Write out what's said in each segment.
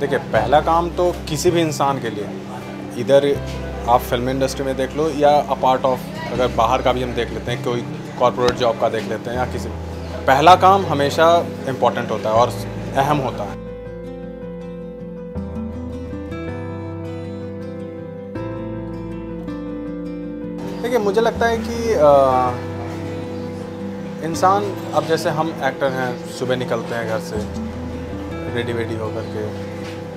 देखिए, पहला काम तो किसी भी इंसान के लिए, इधर आप फ़िल्म इंडस्ट्री में देख लो या अपार्ट ऑफ़ अगर बाहर का भी हम देख लेते हैं, कोई कॉरपोरेट जॉब का देख लेते हैं या किसी, पहला काम हमेशा इम्पोर्टेंट होता है और अहम होता है। देखिए, मुझे लगता है कि इंसान, अब जैसे हम एक्टर हैं, सुबह निकलते हैं घर से रेडी वेडी होकर के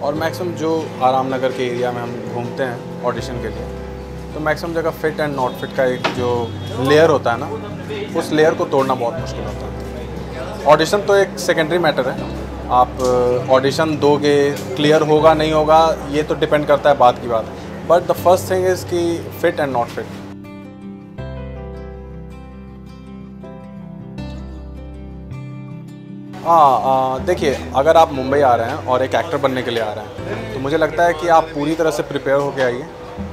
और मैक्सिमम जो आराम नगर के एरिया में हम घूमते हैं ऑडिशन के लिए तो मैक्सिमम जगह फिट एंड नॉट फिट का एक जो लेयर होता है ना, उस लेयर को तोड़ना बहुत मुश्किल होता है। ऑडिशन तो एक सेकेंडरी मैटर है। आप ऑडिशन दोगे क्लियर होगा, नहीं होगा, ये तो डिपेंड करता है बात की बात। But the first thing is कि फिट एंड नॉट फिट हाँ देखिए, अगर आप मुंबई आ रहे हैं और एक एक्टर बनने के लिए आ रहे हैं तो मुझे लगता है कि आप पूरी तरह से प्रिपेयर होकर आइए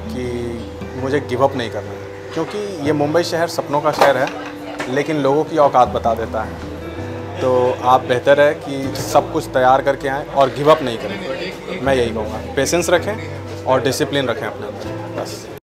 कि मुझे गिव अप नहीं करना है। क्योंकि ये मुंबई शहर सपनों का शहर है, लेकिन लोगों की औकात बता देता है। तो आप बेहतर है कि सब कुछ तैयार करके आएँ और गिव अप नहीं करें। मैं यही कहूँगा, पेशेंस रखें और डिसिप्लिन रखें अपने अंदर। बस।